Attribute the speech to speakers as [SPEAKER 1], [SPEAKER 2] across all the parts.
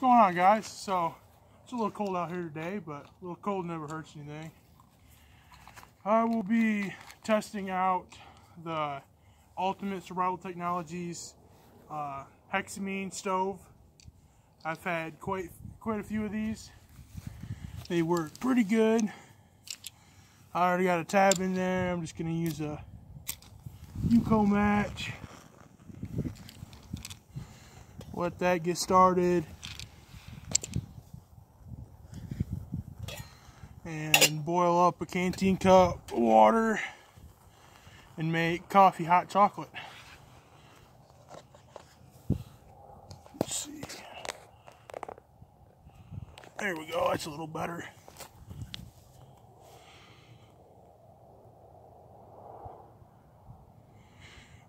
[SPEAKER 1] going on guys? So it's a little cold out here today, but a little cold never hurts anything. I will be testing out the Ultimate Survival Technologies uh, Hexamine stove. I've had quite quite a few of these. They work pretty good. I already got a tab in there. I'm just going to use a UCO match. Let that get started. And boil up a canteen cup of water and make coffee hot chocolate. Let's see. There we go, that's a little better.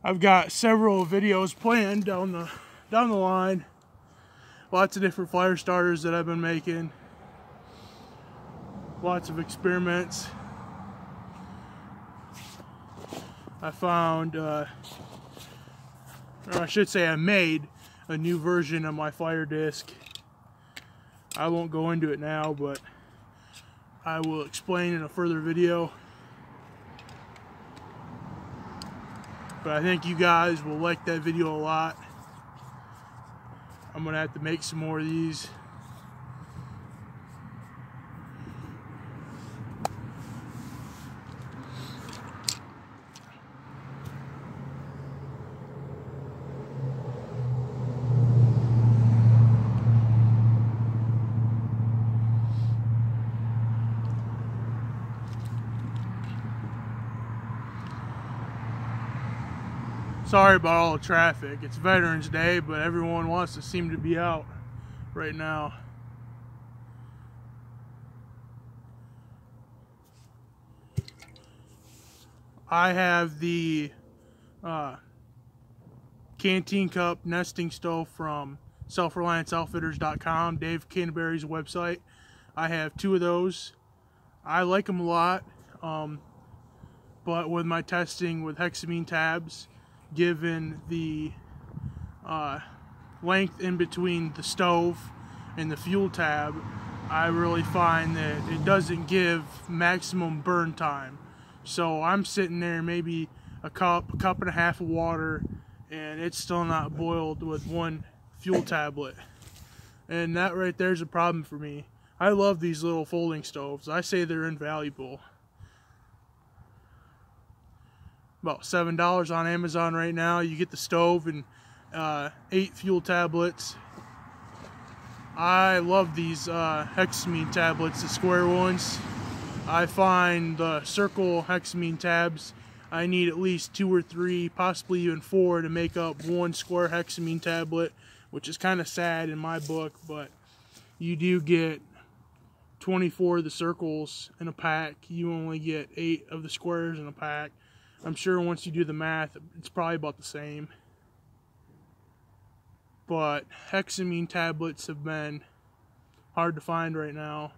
[SPEAKER 1] I've got several videos planned down the down the line. Lots of different fire starters that I've been making. Lots of experiments. I found, uh, or I should say I made a new version of my fire disc. I won't go into it now, but I will explain in a further video. But I think you guys will like that video a lot. I'm going to have to make some more of these. Sorry about all the traffic. It's Veterans Day, but everyone wants to seem to be out right now. I have the uh, Canteen Cup nesting stove from self-relianceoutfitters.com, Dave Canterbury's website. I have two of those. I like them a lot, um, but with my testing with hexamine tabs, given the uh, length in between the stove and the fuel tab, I really find that it doesn't give maximum burn time. So I'm sitting there maybe a cup, a cup and a half of water, and it's still not boiled with one fuel tablet. And that right there is a problem for me. I love these little folding stoves. I say they're invaluable. About seven dollars on Amazon right now. You get the stove and uh, eight fuel tablets. I love these uh, hexamine tablets, the square ones. I find the circle hexamine tabs. I need at least two or three, possibly even four, to make up one square hexamine tablet, which is kind of sad in my book, but you do get 24 of the circles in a pack. You only get eight of the squares in a pack. I'm sure once you do the math, it's probably about the same. But hexamine tablets have been hard to find right now.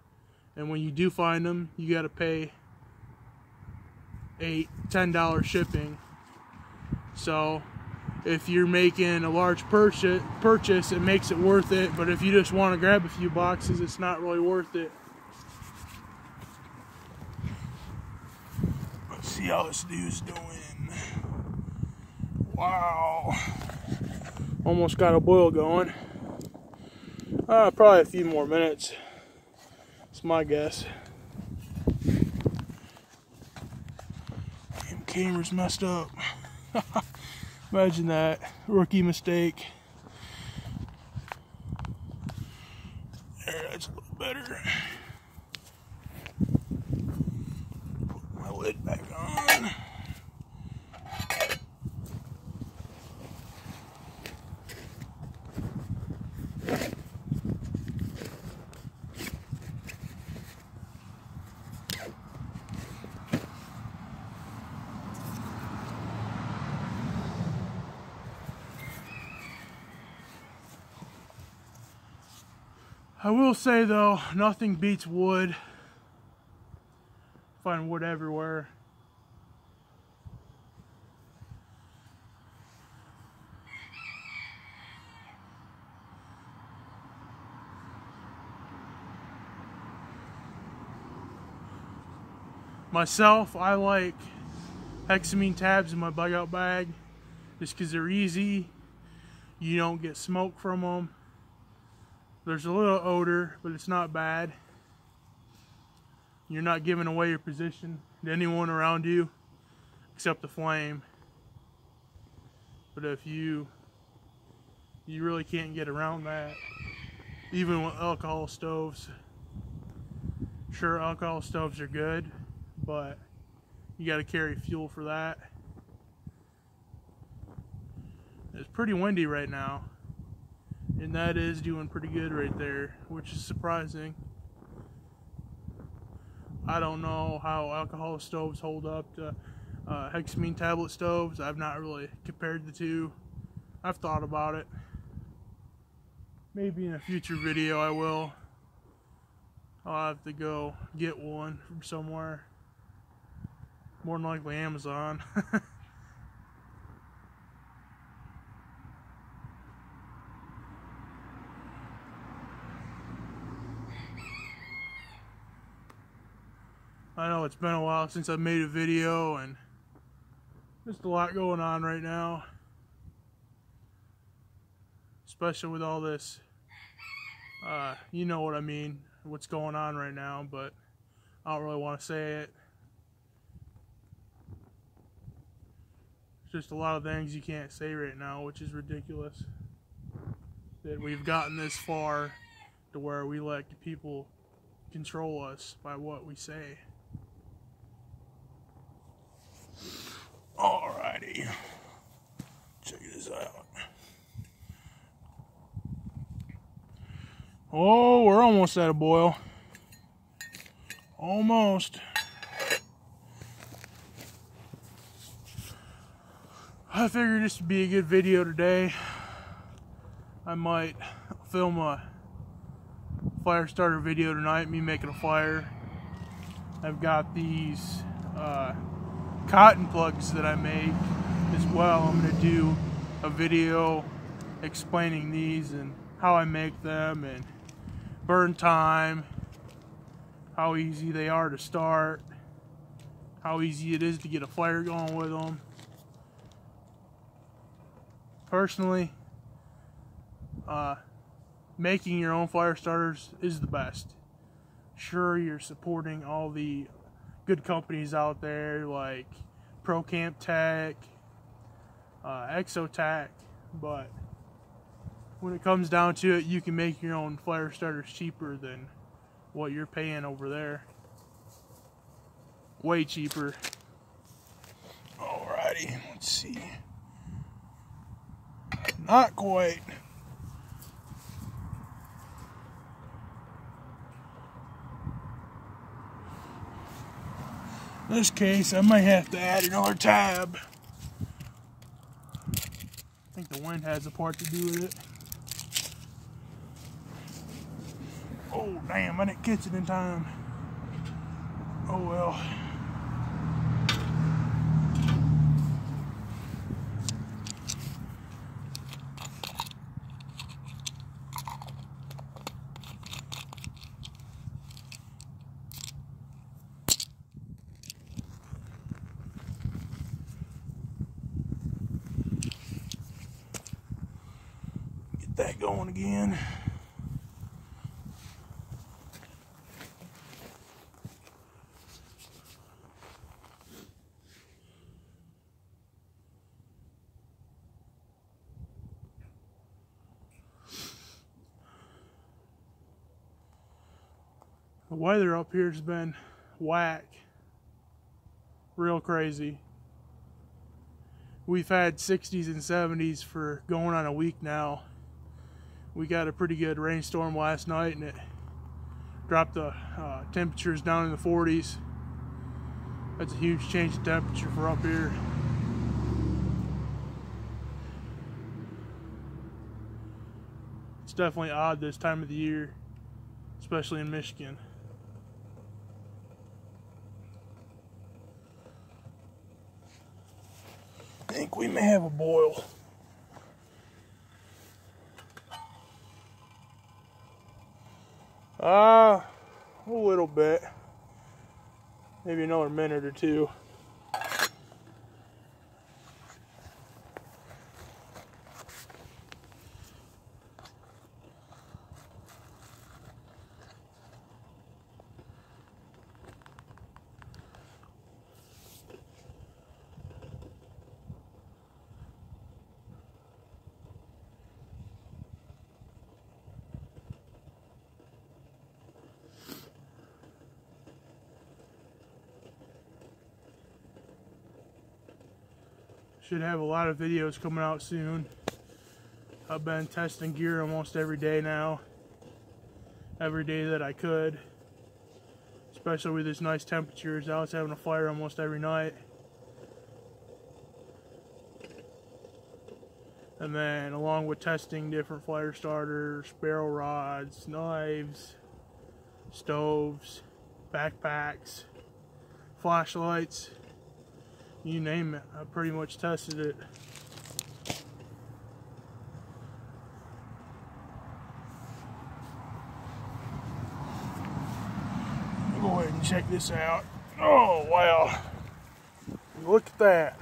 [SPEAKER 1] And when you do find them, you got to pay eight, ten dollar shipping. So if you're making a large purchase, purchase, it makes it worth it. But if you just want to grab a few boxes, it's not really worth it. See how this dude's doing. Wow. Almost got a boil going. Uh, probably a few more minutes. It's my guess. Damn, camera's messed up. Imagine that. Rookie mistake. I will say though, nothing beats wood. Find wood everywhere. Myself, I like hexamine tabs in my bug out bag just because they're easy. You don't get smoke from them. There's a little odor, but it's not bad. You're not giving away your position to anyone around you except the flame. But if you you really can't get around that even with alcohol stoves. Sure, alcohol stoves are good, but you got to carry fuel for that. It's pretty windy right now, and that is doing pretty good right there, which is surprising. I don't know how alcohol stoves hold up to uh, hexamine tablet stoves. I've not really compared the two. I've thought about it. Maybe in a future video I will. I'll have to go get one from somewhere. More than likely Amazon. I know it's been a while since I made a video and just a lot going on right now. Especially with all this, uh, you know what I mean, what's going on right now, but I don't really want to say it. Just a lot of things you can't say right now, which is ridiculous. That we've gotten this far to where we let people control us by what we say. Alrighty. Check this out. Oh, we're almost at a boil. Almost. I figured this would be a good video today. I might film a fire starter video tonight, me making a fire. I've got these uh, cotton plugs that I make as well. I'm going to do a video explaining these and how I make them and burn time, how easy they are to start, how easy it is to get a fire going with them. Personally, uh, making your own fire starters is the best. Sure, you're supporting all the good companies out there like ProCamp Tech, uh, Exotac, but when it comes down to it, you can make your own fire starters cheaper than what you're paying over there. Way cheaper. Alrighty, let's see. Not quite. This case, I might have to add another tab. I think the wind has a part to do with it. Oh, damn, I didn't catch it in time. Oh, well. That going again. The weather up here has been whack. Real crazy. We've had 60s and 70s for going on a week now. We got a pretty good rainstorm last night and it dropped the uh, temperatures down in the 40s. That's a huge change in temperature for up here. It's definitely odd this time of the year, especially in Michigan. I think we may have a boil. Uh, a little bit. maybe another minute or two. Should have a lot of videos coming out soon. I've been testing gear almost every day now. Every day that I could. Especially with this nice temperatures. I was having a fire almost every night. And then along with testing different fire starters, ferro rods, knives, stoves, backpacks, flashlights, you name it. I pretty much tested it. Go ahead and check this out. Oh, wow. Look at that.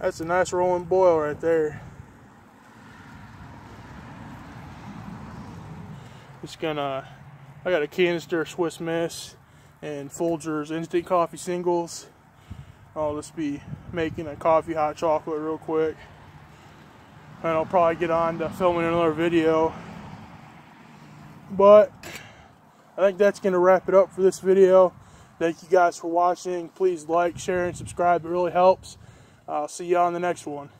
[SPEAKER 1] That's a nice rolling boil right there. Just gonna, I got a canister Swiss Miss and Folgers instant coffee singles. I'll just be making a coffee hot chocolate real quick. And I'll probably get on to filming another video. But I think that's going to wrap it up for this video. Thank you guys for watching. Please like, share, and subscribe. It really helps. I'll see you on the next one.